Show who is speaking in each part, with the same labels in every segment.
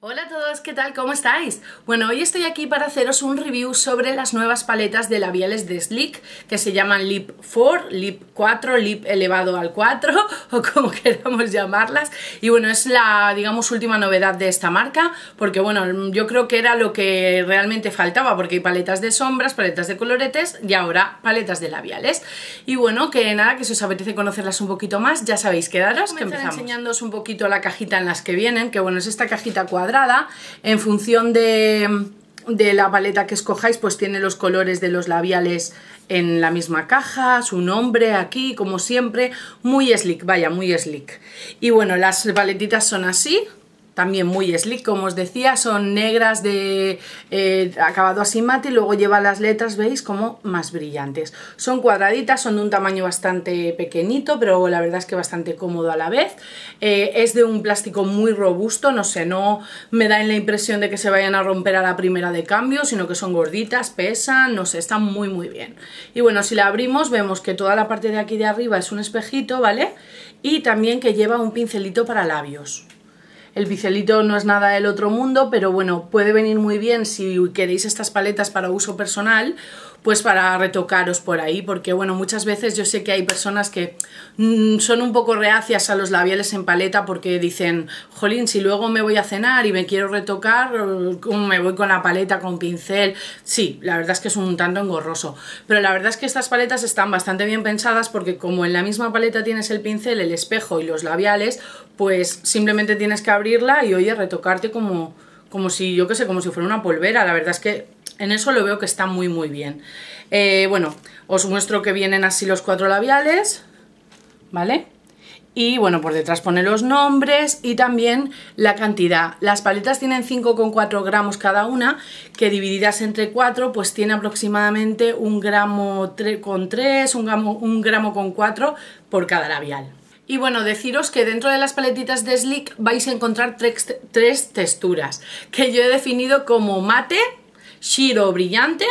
Speaker 1: Hola a todos, ¿qué tal? ¿Cómo estáis? Bueno, hoy estoy aquí para haceros un review sobre las nuevas paletas de labiales de Sleek que se llaman Lip 4, Lip 4, Lip elevado al 4 o como queramos llamarlas y bueno, es la, digamos, última novedad de esta marca porque bueno, yo creo que era lo que realmente faltaba porque hay paletas de sombras, paletas de coloretes y ahora paletas de labiales y bueno, que nada, que si os apetece conocerlas un poquito más, ya sabéis, quedaros que empezamos enseñándoos un poquito la cajita en las que vienen, que bueno, es esta cajita cuadrada en función de, la paleta que escojáis, pues tiene los colores de los labiales en la misma caja, su nombre aquí, como siempre, muy slick, vaya, muy slick. Y bueno, las paletitas son así, también muy slick, como os decía, son negras de eh, acabado así mate y luego lleva las letras, veis, como más brillantes. Son cuadraditas, son de un tamaño bastante pequeñito, pero la verdad es que bastante cómodo a la vez. Eh, es de un plástico muy robusto, no sé, no me da la impresión de que se vayan a romper a la primera de cambio, sino que son gorditas, pesan, no sé, están muy muy bien. Y bueno, si la abrimos vemos que toda la parte de aquí de arriba es un espejito, ¿vale? Y también que lleva un pincelito para labios. El bicelito no es nada del otro mundo, pero bueno, puede venir muy bien si queréis estas paletas para uso personal pues para retocaros por ahí, porque bueno, muchas veces yo sé que hay personas que mm, son un poco reacias a los labiales en paleta porque dicen, jolín, si luego me voy a cenar y me quiero retocar, ¿cómo me voy con la paleta, con pincel? Sí, la verdad es que es un tanto engorroso, pero la verdad es que estas paletas están bastante bien pensadas porque como en la misma paleta tienes el pincel, el espejo y los labiales, pues simplemente tienes que abrirla y oye, retocarte como como si, yo qué sé, como si fuera una polvera, la verdad es que en eso lo veo que está muy muy bien. Eh, bueno, os muestro que vienen así los cuatro labiales, ¿vale? Y bueno, por detrás pone los nombres y también la cantidad. Las paletas tienen 5,4 gramos cada una, que divididas entre 4, pues tiene aproximadamente un gramo con 3, un gramo, un gramo con 4 por cada labial. Y bueno, deciros que dentro de las paletitas de Sleek vais a encontrar tres, tres texturas, que yo he definido como mate, Shiro brillante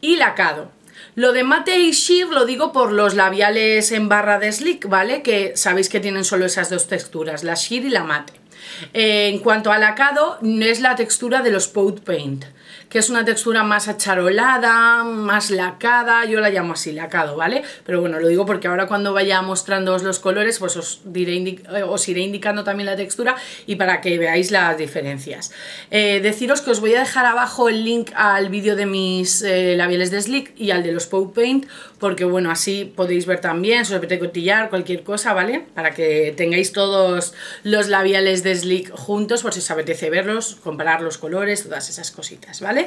Speaker 1: y lacado. Lo de mate y sheer lo digo por los labiales en barra de Sleek, ¿vale? Que sabéis que tienen solo esas dos texturas, la sheer y la mate. Eh, en cuanto a lacado, es la textura de los Pot Paint que es una textura más acharolada, más lacada, yo la llamo así, lacado, ¿vale? Pero bueno, lo digo porque ahora cuando vaya mostrándoos los colores, pues os, diré eh, os iré indicando también la textura y para que veáis las diferencias. Eh, deciros que os voy a dejar abajo el link al vídeo de mis eh, labiales de Sleek y al de los Pow Paint, porque bueno, así podéis ver también, si os apetece cualquier cosa, ¿vale? Para que tengáis todos los labiales de Sleek juntos, por si os apetece verlos, comparar los colores, todas esas cositas, ¿vale?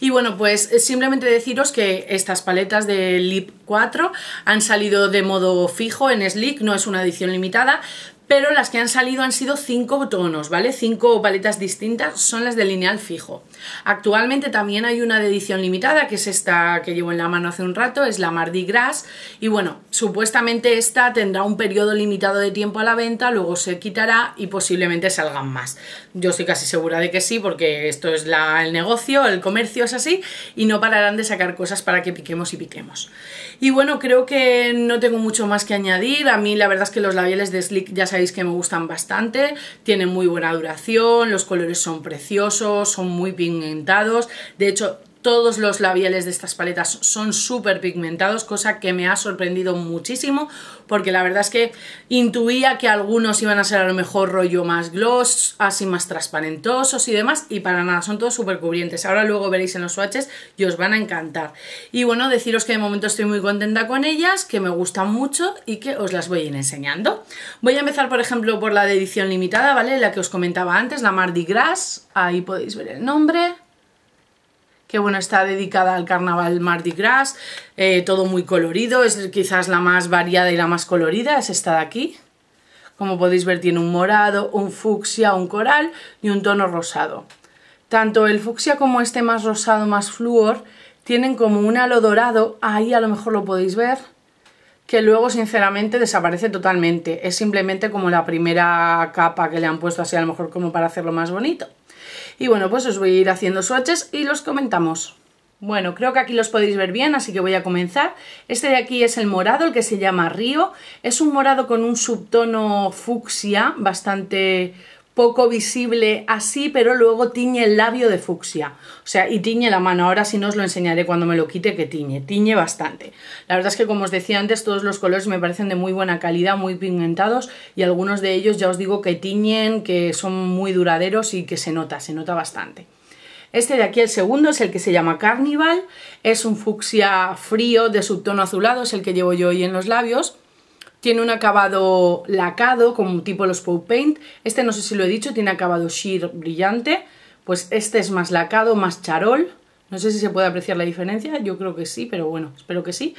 Speaker 1: Y bueno, pues eh, simplemente deciros que estas paletas de Lip 4 han salido de modo fijo en Sleek, no es una edición limitada, pero las que han salido han sido cinco tonos, ¿vale? Cinco paletas distintas son las de lineal fijo. Actualmente también hay una de edición limitada, que es esta que llevo en la mano hace un rato, es la Mardi Gras, y bueno, supuestamente esta tendrá un periodo limitado de tiempo a la venta, luego se quitará y posiblemente salgan más. Yo estoy casi segura de que sí, porque esto es el negocio, el comercio es así, y no pararán de sacar cosas para que piquemos y piquemos. Y bueno, creo que no tengo mucho más que añadir, a mí la verdad es que los labiales de Slick ya sabéis que me gustan bastante, tienen muy buena duración, los colores son preciosos, son muy de hecho todos los labiales de estas paletas son súper pigmentados, cosa que me ha sorprendido muchísimo porque la verdad es que intuía que algunos iban a ser a lo mejor rollo más gloss, así más transparentosos y demás y para nada, son todos súper cubrientes. Ahora luego veréis en los swatches y os van a encantar. Y bueno, deciros que de momento estoy muy contenta con ellas, que me gustan mucho y que os las voy a ir enseñando. Voy a empezar por ejemplo por la de edición limitada, ¿vale? La que os comentaba antes, la Mardi Gras, ahí podéis ver el nombre que bueno, está dedicada al carnaval Mardi Gras, eh, todo muy colorido, es quizás la más variada y la más colorida, es esta de aquí. Como podéis ver tiene un morado, un fucsia, un coral y un tono rosado. Tanto el fucsia como este más rosado, más flúor, tienen como un halo dorado, ahí a lo mejor lo podéis ver, que luego sinceramente desaparece totalmente. Es simplemente como la primera capa que le han puesto así a lo mejor como para hacerlo más bonito. Y bueno, pues os voy a ir haciendo swatches y los comentamos. Bueno, creo que aquí los podéis ver bien, así que voy a comenzar. Este de aquí es el morado, el que se llama Río. Es un morado con un subtono fucsia, bastante poco visible así, pero luego tiñe el labio de fucsia. O sea, y tiñe la mano. Ahora sí no os lo enseñaré cuando me lo quite que tiñe. Tiñe bastante. La verdad es que como os decía antes, todos los colores me parecen de muy buena calidad, muy pigmentados y algunos de ellos ya os digo que tiñen, que son muy duraderos y que se nota, se nota bastante. Este de aquí, el segundo, es el que se llama Carnival. Es un fucsia frío de subtono azulado, es el que llevo yo hoy en los labios. Tiene un acabado lacado, como tipo los Pau Paint. Este no sé si lo he dicho, tiene acabado sheer brillante. Pues este es más lacado, más charol. No sé si se puede apreciar la diferencia, yo creo que sí, pero bueno, espero que sí.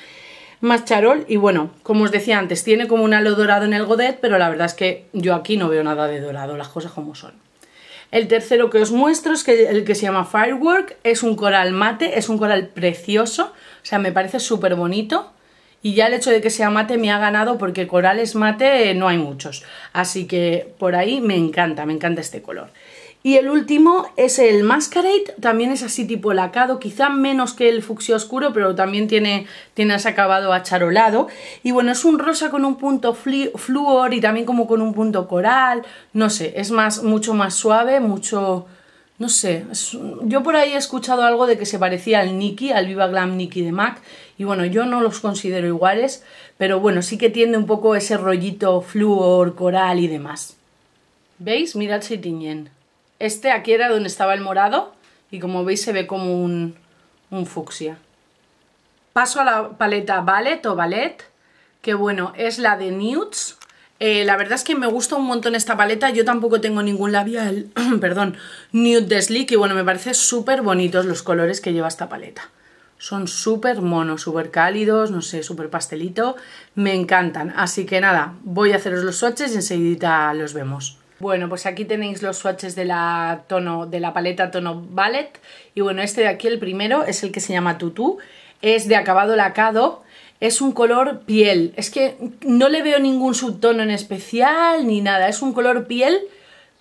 Speaker 1: Más charol y bueno, como os decía antes, tiene como un halo dorado en el godet, pero la verdad es que yo aquí no veo nada de dorado, las cosas como son. El tercero que os muestro es que el que se llama Firework, es un coral mate, es un coral precioso, o sea, me parece súper bonito y ya el hecho de que sea mate me ha ganado porque corales mate no hay muchos. Así que por ahí me encanta, me encanta este color. Y el último es el Masquerade, también es así tipo lacado, quizá menos que el fucsia oscuro, pero también tiene, tiene ese acabado acharolado. Y bueno, es un rosa con un punto fluor y también como con un punto coral, no sé, es más, mucho más suave, mucho, no sé, yo por ahí he escuchado algo de que se parecía al Nikki, al Viva Glam Nikki de MAC, y bueno, yo no los considero iguales, pero bueno, sí que tiene un poco ese rollito fluor, coral y demás. ¿Veis? Mirad si tiñen. Este aquí era donde estaba el morado, y como veis se ve como un, un fucsia. Paso a la paleta Ballet o Ballet, que bueno, es la de Nudes, eh, la verdad es que me gusta un montón esta paleta, yo tampoco tengo ningún labial, perdón, nude de Sleek y bueno, me parece súper bonitos los colores que lleva esta paleta. Son súper monos, súper cálidos, no sé, súper pastelito, me encantan. Así que nada, voy a haceros los swatches y enseguida los vemos. Bueno, pues aquí tenéis los swatches de la, tono, de la paleta tono Ballet. Y bueno, este de aquí, el primero, es el que se llama Tutu. Es de acabado lacado es un color piel. Es que no le veo ningún subtono en especial ni nada. Es un color piel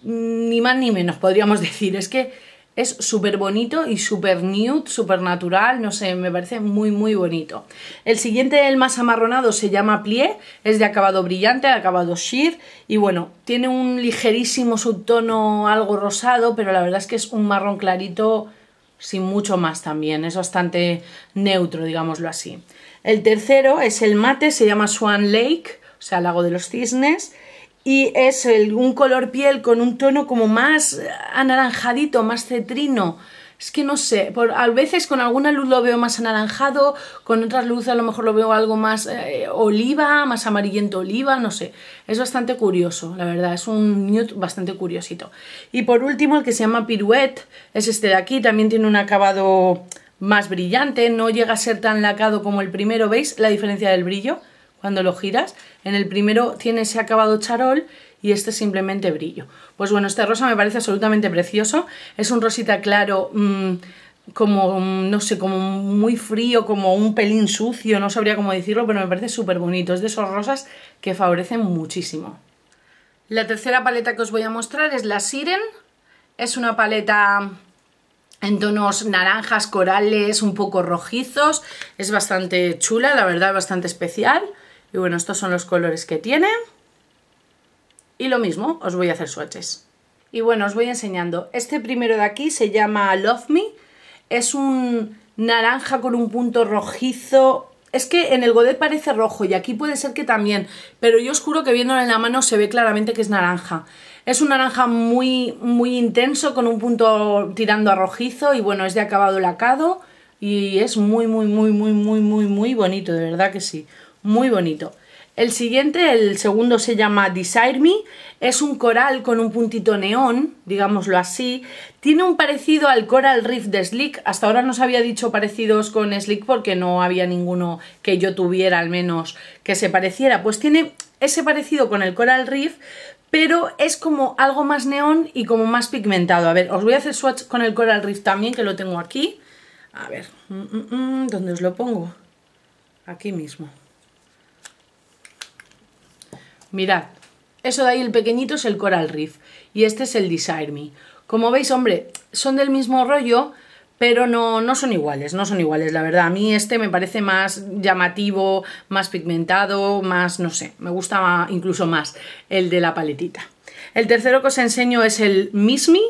Speaker 1: mm, ni más ni menos, podríamos decir. Es que es súper bonito y súper nude, súper natural, no sé, me parece muy muy bonito. El siguiente, el más amarronado, se llama Plie, es de acabado brillante, acabado sheer y bueno, tiene un ligerísimo subtono algo rosado, pero la verdad es que es un marrón clarito sin mucho más también, es bastante neutro, digámoslo así. El tercero es el mate, se llama Swan Lake, o sea, lago de los cisnes, y es un color piel con un tono como más anaranjadito, más cetrino. Es que no sé, por, a veces con alguna luz lo veo más anaranjado, con otras luces a lo mejor lo veo algo más eh, oliva, más amarillento oliva, no sé. Es bastante curioso, la verdad, es un nude bastante curiosito. Y por último el que se llama Pirouette, es este de aquí, también tiene un acabado más brillante, no llega a ser tan lacado como el primero, ¿veis la diferencia del brillo? Cuando lo giras, en el primero tiene ese acabado charol y este simplemente brillo. Pues bueno, este rosa me parece absolutamente precioso, es un rosita claro... Mm, como, no sé, como muy frío, como un pelín sucio, no sabría cómo decirlo, pero me parece súper bonito. Es de esos rosas que favorecen muchísimo. La tercera paleta que os voy a mostrar es la Siren. Es una paleta en tonos naranjas, corales, un poco rojizos. Es bastante chula, la verdad, bastante especial. Y bueno, estos son los colores que tiene. Y lo mismo, os voy a hacer swatches. Y bueno, os voy enseñando. Este primero de aquí se llama Love Me. Es un naranja con un punto rojizo. Es que en el godet parece rojo y aquí puede ser que también. Pero yo os juro que viéndolo en la mano se ve claramente que es naranja. Es un naranja muy, muy intenso con un punto tirando a rojizo y bueno, es de acabado lacado y es muy, muy, muy, muy, muy, muy, muy bonito, de verdad que sí, muy bonito. El siguiente, el segundo se llama Desire Me, es un coral con un puntito neón, digámoslo así. Tiene un parecido al Coral Reef de Slick, hasta ahora no os había dicho parecidos con Slick porque no había ninguno que yo tuviera al menos que se pareciera. Pues tiene ese parecido con el Coral Reef, pero es como algo más neón y como más pigmentado. A ver, os voy a hacer swatch con el Coral Reef también, que lo tengo aquí. A ver, mm, mm, mm, ¿dónde os lo pongo? Aquí mismo. Mirad, eso de ahí el pequeñito es el Coral Reef y este es el Desire Me. Como veis, hombre, son del mismo rollo, pero no, no son iguales, no son iguales, la verdad. A mí este me parece más llamativo, más pigmentado, más, no sé, me gusta incluso más el de la paletita. El tercero que os enseño es el Miss Me,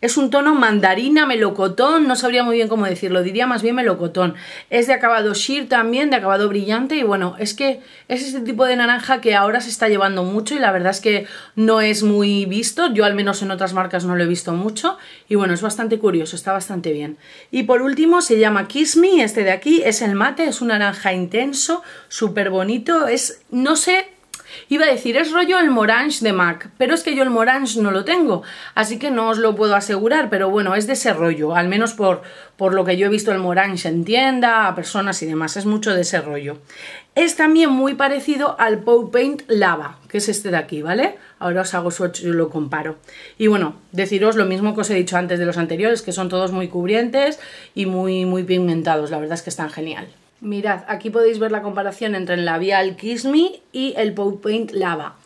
Speaker 1: es un tono mandarina, melocotón, no sabría muy bien cómo decirlo, diría más bien melocotón. Es de acabado sheer también, de acabado brillante y bueno, es que es este tipo de naranja que ahora se está llevando mucho y la verdad es que no es muy visto, yo al menos en otras marcas no lo he visto mucho y bueno, es bastante curioso, está bastante bien. Y por último se llama Kiss Me, este de aquí, es el mate, es un naranja intenso, súper bonito, es, no sé Iba a decir, es rollo el Morange de MAC, pero es que yo el Morange no lo tengo, así que no os lo puedo asegurar, pero bueno, es de ese rollo, al menos por, por lo que yo he visto el Morange en tienda, a personas y demás, es mucho de ese rollo. Es también muy parecido al Pow Paint Lava, que es este de aquí, ¿vale? Ahora os hago swatch y lo comparo. Y bueno, deciros lo mismo que os he dicho antes de los anteriores, que son todos muy cubrientes y muy, muy pigmentados, la verdad es que están genial. Mirad, aquí podéis ver la comparación entre el labial Kiss Me y el Pout Paint Lava.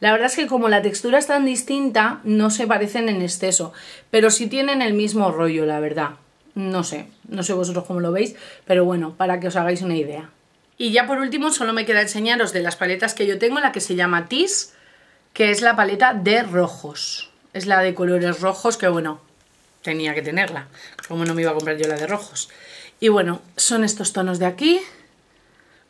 Speaker 1: La verdad es que como la textura es tan distinta, no se parecen en exceso, pero sí tienen el mismo rollo, la verdad. No sé, no sé vosotros cómo lo veis, pero bueno, para que os hagáis una idea. Y ya por último, solo me queda enseñaros de las paletas que yo tengo, la que se llama Tis, que es la paleta de rojos. Es la de colores rojos, que bueno, tenía que tenerla, como no me iba a comprar yo la de rojos. Y bueno, son estos tonos de aquí.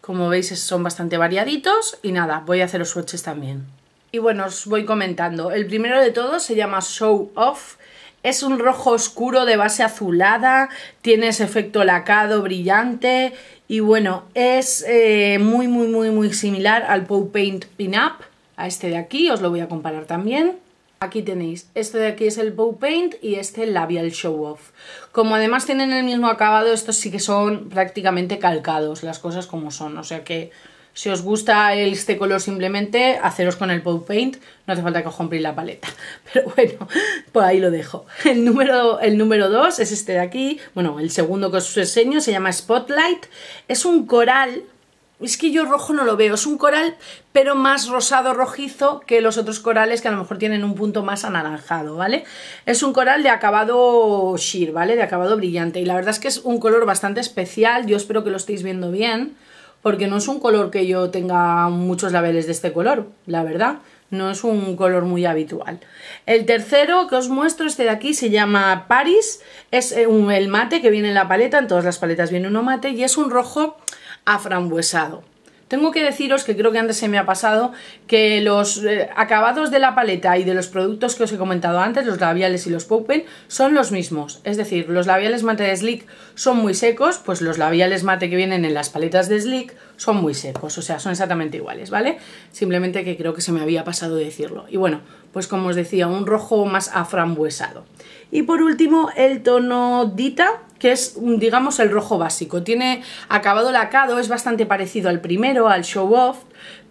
Speaker 1: Como veis son bastante variaditos. Y nada, voy a hacer los swatches también. Y bueno, os voy comentando. El primero de todos se llama Show Off. Es un rojo oscuro de base azulada, tiene ese efecto lacado brillante y bueno, es eh, muy muy muy muy similar al Pow Paint Pin Up, a este de aquí, os lo voy a comparar también. Aquí tenéis, este de aquí es el Bow Paint y este el Labial Show Off. Como además tienen el mismo acabado, estos sí que son prácticamente calcados, las cosas como son. O sea que si os gusta este color simplemente, haceros con el Bow Paint, no hace falta que os compréis la paleta. Pero bueno, pues ahí lo dejo. El número, el número 2 es este de aquí, bueno, el segundo que os enseño se llama Spotlight. Es un coral es que yo rojo no lo veo, es un coral pero más rosado rojizo que los otros corales que a lo mejor tienen un punto más anaranjado, ¿vale? Es un coral de acabado sheer, ¿vale? De acabado brillante y la verdad es que es un color bastante especial, yo espero que lo estéis viendo bien porque no es un color que yo tenga muchos labeles de este color, la verdad, no es un color muy habitual. El tercero que os muestro, este de aquí, se llama Paris, es eh, el mate que viene en la paleta, en todas las paletas viene uno mate y es un rojo aframbuesado. Tengo que deciros que creo que antes se me ha pasado que los eh, acabados de la paleta y de los productos que os he comentado antes, los labiales y los Poupen, son los mismos. Es decir, los labiales mate de Slick son muy secos, pues los labiales mate que vienen en las paletas de Slick son muy secos, o sea, son exactamente iguales, ¿vale? Simplemente que creo que se me había pasado decirlo. Y bueno, pues como os decía, un rojo más aframbuesado. Y por último, el tono Dita, que es, digamos, el rojo básico. Tiene acabado lacado, es bastante parecido al primero, al Show Off,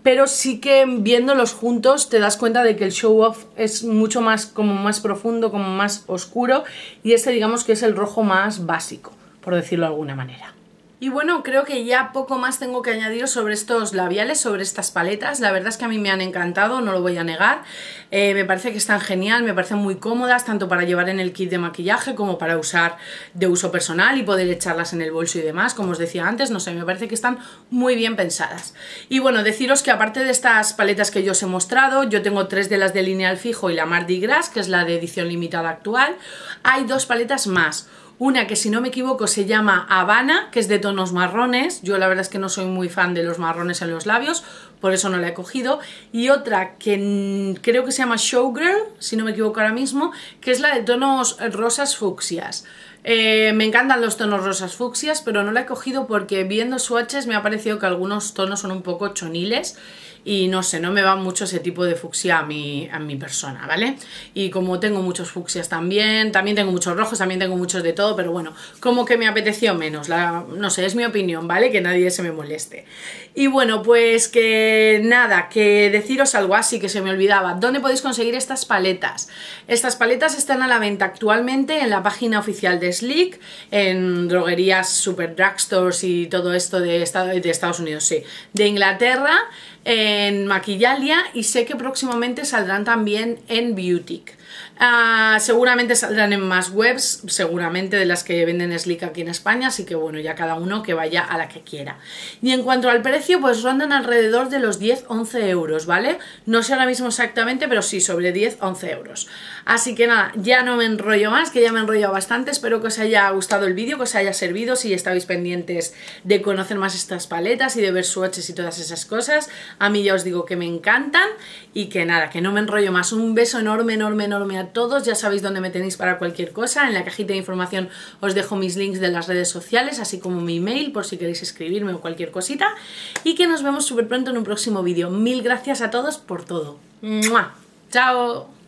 Speaker 1: pero sí que viéndolos juntos te das cuenta de que el Show Off es mucho más, como más profundo, como más oscuro, y este digamos que es el rojo más básico, por decirlo de alguna manera. Y bueno, creo que ya poco más tengo que añadir sobre estos labiales, sobre estas paletas. La verdad es que a mí me han encantado, no lo voy a negar. Eh, me parece que están genial, me parecen muy cómodas, tanto para llevar en el kit de maquillaje como para usar de uso personal y poder echarlas en el bolso y demás. Como os decía antes, no sé, me parece que están muy bien pensadas. Y bueno, deciros que aparte de estas paletas que yo os he mostrado, yo tengo tres de las de lineal fijo y la Mardi Gras, que es la de edición limitada actual. Hay dos paletas más una que si no me equivoco se llama Habana, que es de tonos marrones. Yo la verdad es que no soy muy fan de los marrones en los labios, por eso no la he cogido. Y otra que creo que se llama Showgirl, si no me equivoco ahora mismo, que es la de tonos rosas fucsias. Eh, me encantan los tonos rosas fucsias, pero no la he cogido porque viendo swatches me ha parecido que algunos tonos son un poco choniles y no sé, no me va mucho ese tipo de fucsia a mi, a mi persona, ¿vale? Y como tengo muchos fucsias también, también tengo muchos rojos, también tengo muchos de todo, pero bueno, como que me apeteció menos, la, no sé, es mi opinión, ¿vale? Que nadie se me moleste. Y bueno, pues que nada, que deciros algo así que se me olvidaba, ¿dónde podéis conseguir estas paletas? Estas paletas están a la venta actualmente en la página oficial de Slick, en droguerías, super drugstores y todo esto de, de Estados Unidos, sí, de Inglaterra, en Maquillalia y sé que próximamente saldrán también en Beautic. Ah, seguramente saldrán en más webs, seguramente de las que venden Slick aquí en España, así que bueno, ya cada uno que vaya a la que quiera. Y en cuanto al precio, pues rondan alrededor de los 10-11 euros, ¿vale? No sé ahora mismo exactamente, pero sí, sobre 10-11 euros. Así que nada, ya no me enrollo más, que ya me he enrollado bastante, espero que os haya gustado el vídeo, que os haya servido, si estabais pendientes de conocer más estas paletas y de ver swatches y todas esas cosas. A mí ya os digo que me encantan y que nada, que no me enrollo más. Un beso enorme, enorme, enorme a todos, ya sabéis dónde me tenéis para cualquier cosa, en la cajita de información os dejo mis links de las redes sociales, así como mi email por si queréis escribirme o cualquier cosita, y que nos vemos súper pronto en un próximo vídeo. Mil gracias a todos por todo. ¡Chao!